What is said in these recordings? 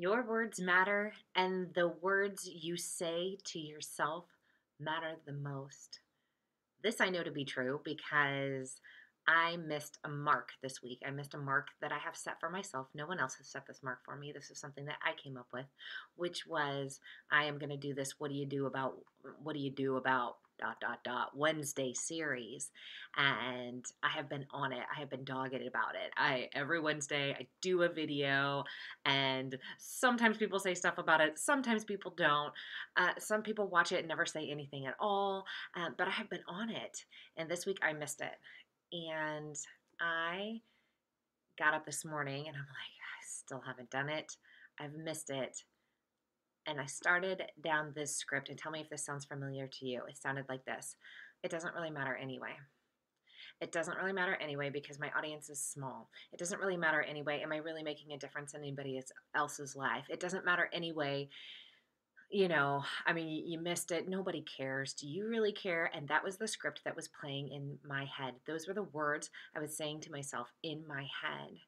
Your words matter, and the words you say to yourself matter the most. This I know to be true because I missed a mark this week. I missed a mark that I have set for myself. No one else has set this mark for me. This is something that I came up with, which was I am going to do this. What do you do about what do you do about dot dot dot Wednesday series and I have been on it. I have been dogged about it. I every Wednesday I do a video and sometimes people say stuff about it, sometimes people don't. Uh, some people watch it and never say anything at all, uh, but I have been on it and this week I missed it. And I got up this morning and I'm like, I still haven't done it. I've missed it and I started down this script, and tell me if this sounds familiar to you. It sounded like this It doesn't really matter anyway. It doesn't really matter anyway because my audience is small. It doesn't really matter anyway. Am I really making a difference in anybody else's life? It doesn't matter anyway. You know, I mean, you missed it. Nobody cares. Do you really care? And that was the script that was playing in my head. Those were the words I was saying to myself in my head.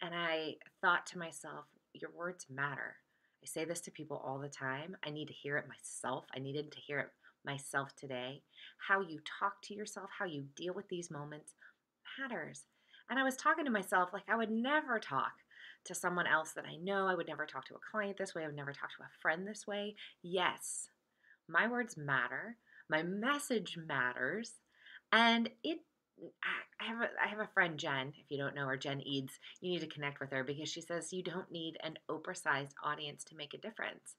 And I thought to myself, your words matter. I say this to people all the time. I need to hear it myself. I needed to hear it myself today. How you talk to yourself, how you deal with these moments matters. And I was talking to myself like I would never talk to someone else that I know. I would never talk to a client this way. I would never talk to a friend this way. Yes, my words matter. My message matters. And it I have a I have a friend Jen. If you don't know her, Jen Eads. You need to connect with her because she says you don't need an Oprah-sized audience to make a difference.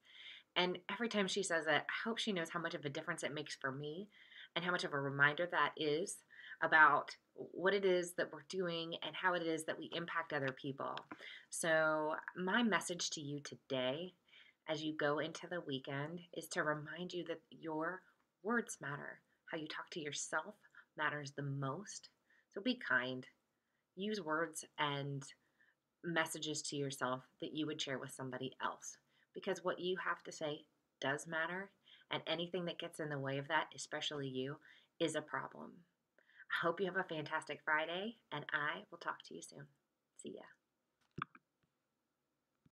And every time she says it, I hope she knows how much of a difference it makes for me, and how much of a reminder that is about what it is that we're doing and how it is that we impact other people. So my message to you today, as you go into the weekend, is to remind you that your words matter. How you talk to yourself matters the most. So be kind. Use words and messages to yourself that you would share with somebody else because what you have to say does matter, and anything that gets in the way of that, especially you, is a problem. I hope you have a fantastic Friday, and I will talk to you soon. See ya.